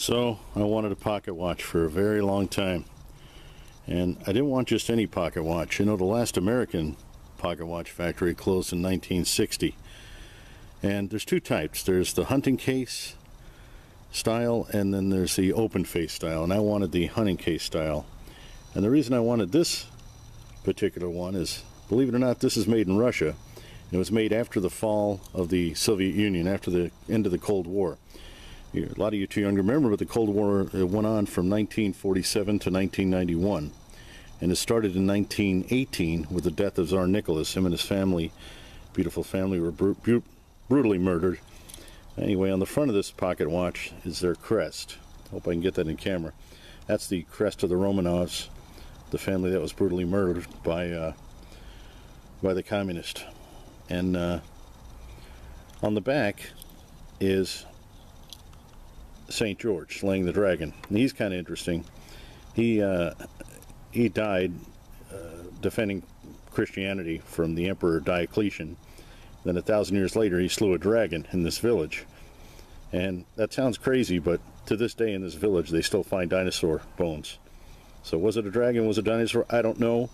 So I wanted a pocket watch for a very long time. And I didn't want just any pocket watch. You know, the last American pocket watch factory closed in 1960. And there's two types. There's the hunting case style and then there's the open face style. And I wanted the hunting case style. And the reason I wanted this particular one is, believe it or not, this is made in Russia. It was made after the fall of the Soviet Union, after the end of the Cold War a lot of you too young to remember, but the Cold War went on from 1947 to 1991. And it started in 1918 with the death of Tsar Nicholas. Him and his family, beautiful family, were br br brutally murdered. Anyway, on the front of this pocket watch is their crest. Hope I can get that in camera. That's the crest of the Romanovs, the family that was brutally murdered by uh, by the communist. And uh, on the back is St. George slaying the dragon. And he's kind of interesting. He uh, he died uh, defending Christianity from the Emperor Diocletian. Then a thousand years later, he slew a dragon in this village. And that sounds crazy, but to this day in this village, they still find dinosaur bones. So was it a dragon? Was it a dinosaur? I don't know.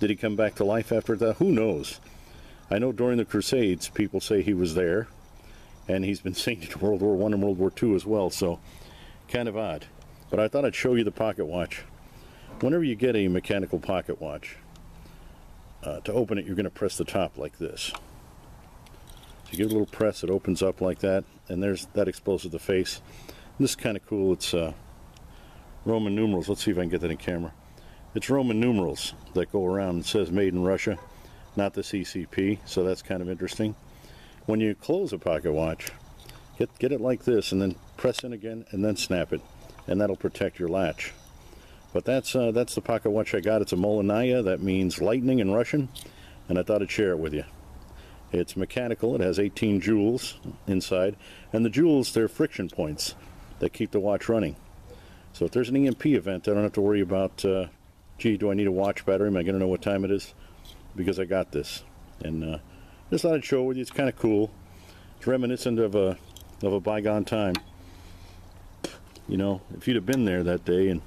Did he come back to life after that? Who knows? I know during the Crusades, people say he was there and he's been seen in World War One and World War Two as well. So kind of odd. But I thought I'd show you the pocket watch. Whenever you get a mechanical pocket watch, uh, to open it, you're going to press the top like this. You give a little press, it opens up like that, and there's that exposes the face. And this is kind of cool. It's uh, Roman numerals. Let's see if I can get that in camera. It's Roman numerals that go around. It says made in Russia, not the CCP, so that's kind of interesting when you close a pocket watch, get, get it like this and then press in again and then snap it and that'll protect your latch. But that's uh, that's the pocket watch I got. It's a Molnija. That means lightning in Russian. And I thought I'd share it with you. It's mechanical. It has 18 jewels inside. And the jewels, they're friction points that keep the watch running. So if there's an EMP event, I don't have to worry about, uh, gee, do I need a watch battery? Am I going to know what time it is? Because I got this. And uh, just thought I'd show it with you. It's kind of cool. It's reminiscent of a of a bygone time. You know, if you'd have been there that day and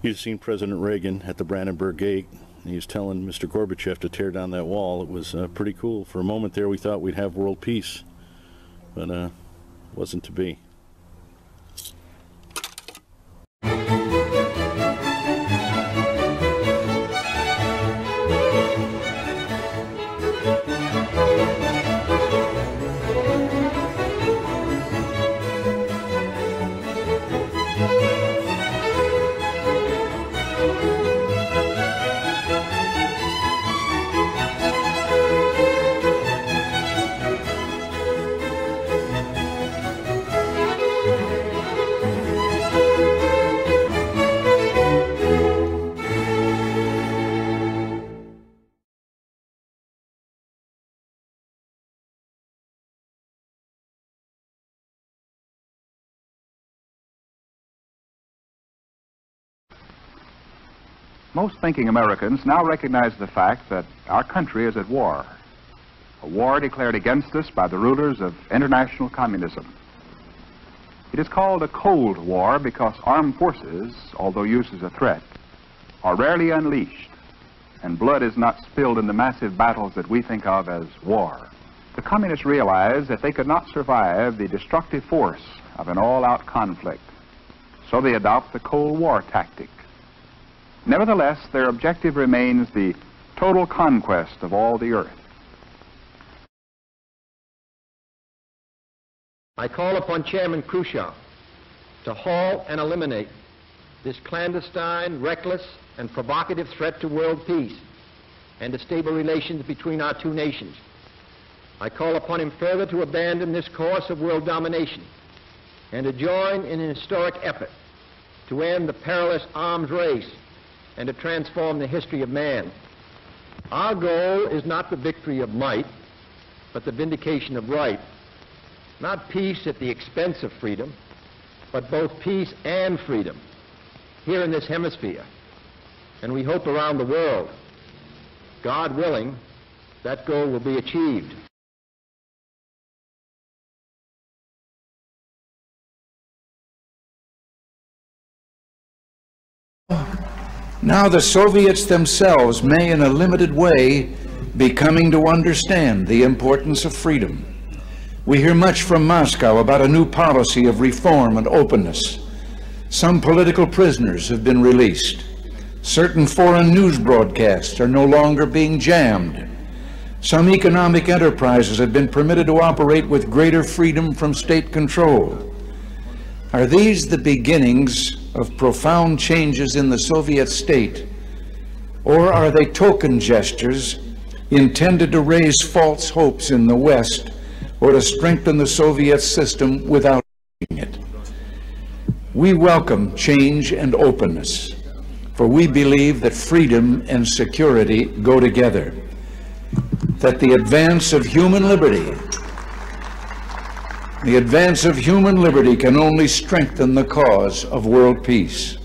you'd seen President Reagan at the Brandenburg Gate, and he was telling Mr. Gorbachev to tear down that wall, it was uh, pretty cool. For a moment there, we thought we'd have world peace, but uh, wasn't to be. Most thinking Americans now recognize the fact that our country is at war. A war declared against us by the rulers of international communism. It is called a Cold War because armed forces, although used as a threat, are rarely unleashed, and blood is not spilled in the massive battles that we think of as war. The communists realized that they could not survive the destructive force of an all-out conflict, so they adopt the Cold War tactic Nevertheless, their objective remains the total conquest of all the earth. I call upon Chairman Khrushchev to halt and eliminate this clandestine, reckless, and provocative threat to world peace and to stable relations between our two nations. I call upon him further to abandon this course of world domination and to join in an historic effort to end the perilous arms race and to transform the history of man. Our goal is not the victory of might, but the vindication of right. Not peace at the expense of freedom, but both peace and freedom here in this hemisphere. And we hope around the world. God willing, that goal will be achieved. Now the Soviets themselves may in a limited way be coming to understand the importance of freedom. We hear much from Moscow about a new policy of reform and openness. Some political prisoners have been released. Certain foreign news broadcasts are no longer being jammed. Some economic enterprises have been permitted to operate with greater freedom from state control. Are these the beginnings of profound changes in the Soviet state? Or are they token gestures intended to raise false hopes in the West or to strengthen the Soviet system without it? We welcome change and openness, for we believe that freedom and security go together that the advance of human liberty, the advance of human liberty can only strengthen the cause of world peace.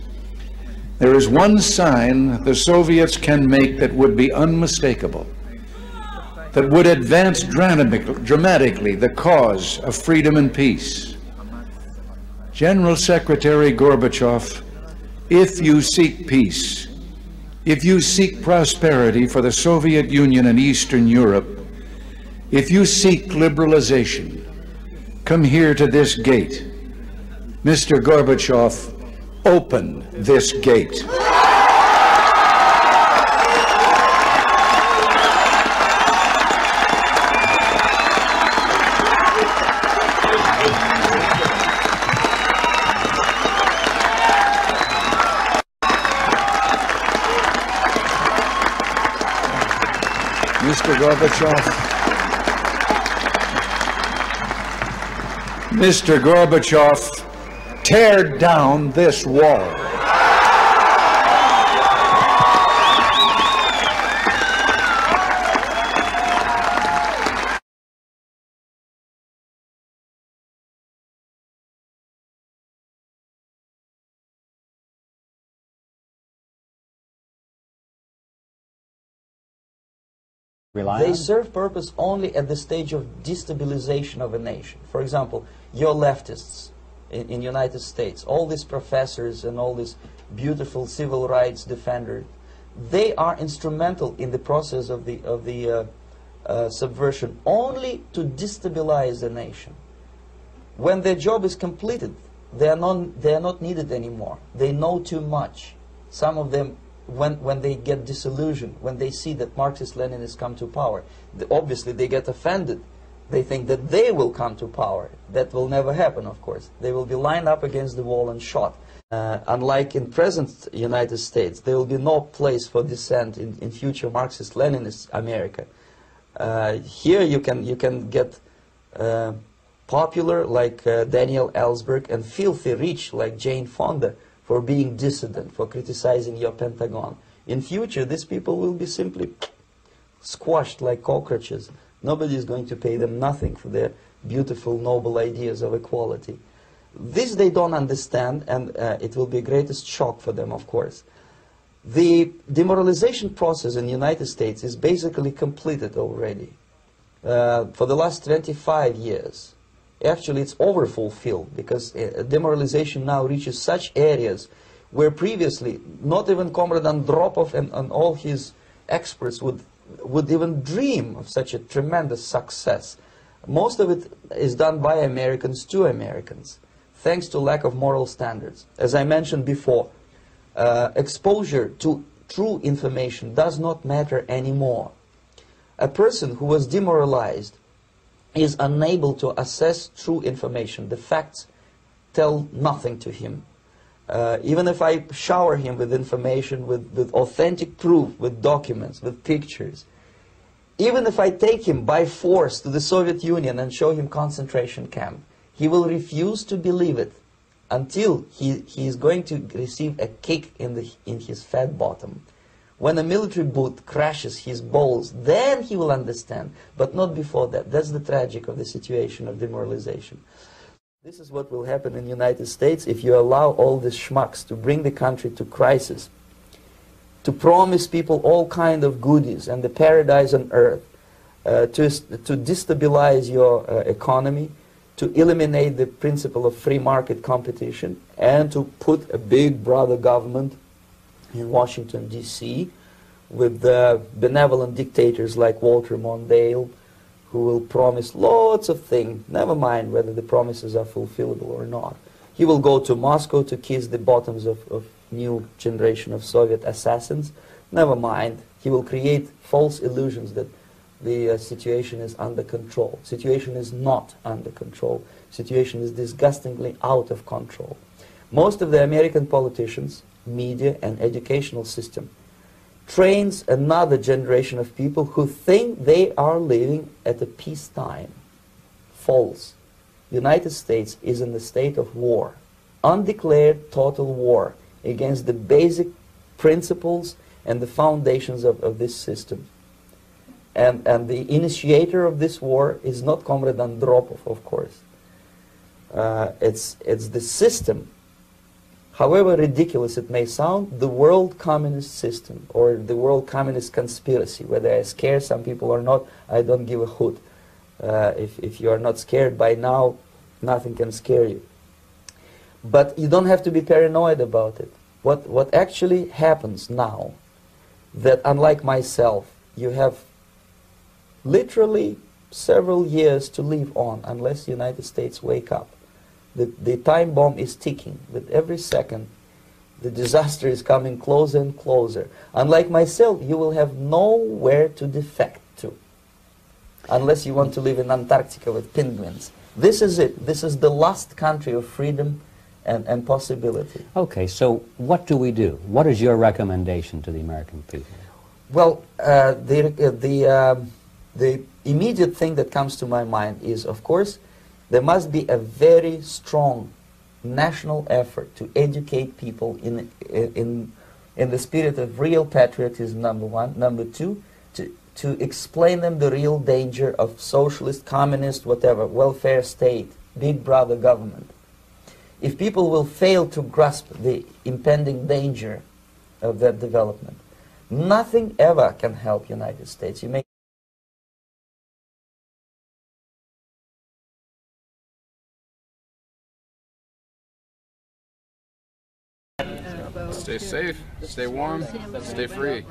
There is one sign the Soviets can make that would be unmistakable, that would advance dramatically the cause of freedom and peace. General Secretary Gorbachev, if you seek peace, if you seek prosperity for the Soviet Union and Eastern Europe, if you seek liberalization, come here to this gate. Mr. Gorbachev, open this gate. Mr. Gorbachev. Mr. Gorbachev, tear down this wall. Rely they on? serve purpose only at the stage of destabilization of a nation. For example, your leftists in, in United States, all these professors and all these beautiful civil rights defenders, they are instrumental in the process of the, of the uh, uh, subversion only to destabilize the nation. When their job is completed, they are, not, they are not needed anymore. They know too much. Some of them when, when they get disillusioned, when they see that Marxist-Leninists come to power, the, obviously they get offended. They think that they will come to power. That will never happen, of course. They will be lined up against the wall and shot. Uh, unlike in present United States, there will be no place for dissent in, in future Marxist-Leninist America. Uh, here you can, you can get uh, popular like uh, Daniel Ellsberg and filthy rich like Jane Fonda for being dissident, for criticizing your Pentagon. In future, these people will be simply squashed like cockroaches. Nobody is going to pay them nothing for their beautiful, noble ideas of equality. This they don't understand, and uh, it will be a greatest shock for them, of course. The demoralization process in the United States is basically completed already. Uh, for the last 25 years, actually it's overfulfilled because uh, demoralization now reaches such areas where previously not even Comrade Andropov and, and all his experts would, would even dream of such a tremendous success. Most of it is done by Americans to Americans, thanks to lack of moral standards. As I mentioned before, uh, exposure to true information does not matter anymore. A person who was demoralized is unable to assess true information. The facts tell nothing to him. Uh, even if I shower him with information, with, with authentic proof, with documents, with pictures, even if I take him by force to the Soviet Union and show him concentration camp, he will refuse to believe it until he, he is going to receive a kick in, the, in his fat bottom. When a military boot crashes his balls, then he will understand, but not before that. That's the tragic of the situation of demoralization. This is what will happen in the United States if you allow all these schmucks to bring the country to crisis, to promise people all kind of goodies and the paradise on earth, uh, to, to destabilize your uh, economy, to eliminate the principle of free market competition, and to put a big brother government in Washington, D.C., with the benevolent dictators like Walter Mondale, who will promise lots of things, never mind whether the promises are fulfillable or not. He will go to Moscow to kiss the bottoms of, of new generation of Soviet assassins. Never mind, he will create false illusions that the uh, situation is under control. Situation is not under control. Situation is disgustingly out of control. Most of the American politicians, media, and educational system trains another generation of people who think they are living at a peacetime. False. The United States is in the state of war, undeclared total war against the basic principles and the foundations of, of this system. And, and the initiator of this war is not Comrade Andropov, of course. Uh, it's, it's the system However ridiculous it may sound, the world communist system or the world communist conspiracy, whether I scare some people or not, I don't give a hoot. Uh, if, if you are not scared by now, nothing can scare you. But you don't have to be paranoid about it. What, what actually happens now, that unlike myself, you have literally several years to live on unless the United States wake up. The, the time bomb is ticking. With every second, the disaster is coming closer and closer. Unlike myself, you will have nowhere to defect to, unless you want to live in Antarctica with penguins. This is it. This is the last country of freedom and, and possibility. Okay, so what do we do? What is your recommendation to the American people? Well, uh, the, uh, the, um, the immediate thing that comes to my mind is, of course, there must be a very strong national effort to educate people in, in, in the spirit of real patriotism, number one. Number two, to, to explain them the real danger of socialist, communist, whatever, welfare state, big brother government. If people will fail to grasp the impending danger of that development, nothing ever can help United States. You may Stay safe, stay warm, stay free.